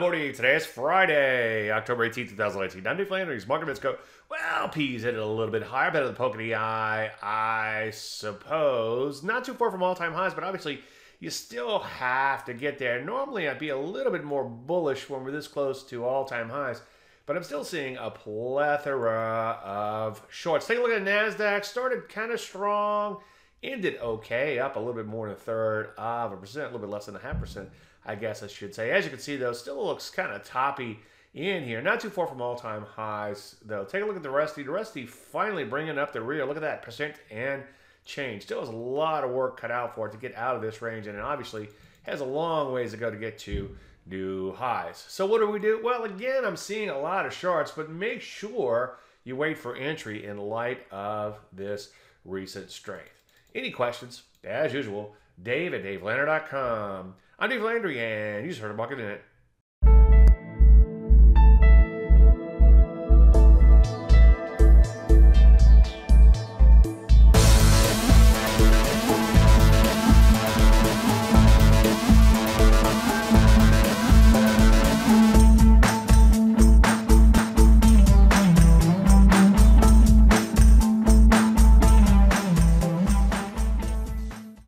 morning. Today is Friday, October 18th, 2019. I'm Dave Landry's Market Bits go. Well, P's hit it a little bit higher, better than of the eye, I suppose. Not too far from all time highs, but obviously you still have to get there. Normally, I'd be a little bit more bullish when we're this close to all time highs, but I'm still seeing a plethora of shorts. Take a look at NASDAQ. Started kind of strong, ended okay, up a little bit more than a third of a percent, a little bit less than a half percent, I guess I should say. As you can see, though, still looks kind of toppy in here. Not too far from all-time highs, though. Take a look at the Rusty. The Rusty finally bringing up the rear. Look at that percent and change. Still has a lot of work cut out for it to get out of this range, and it obviously has a long ways to go to get to new highs. So what do we do? Well, again, I'm seeing a lot of shorts, but make sure you wait for entry in light of this recent strength. Any questions? As usual, dave at davelandry.com. I'm Dave Landry, and you just heard about it.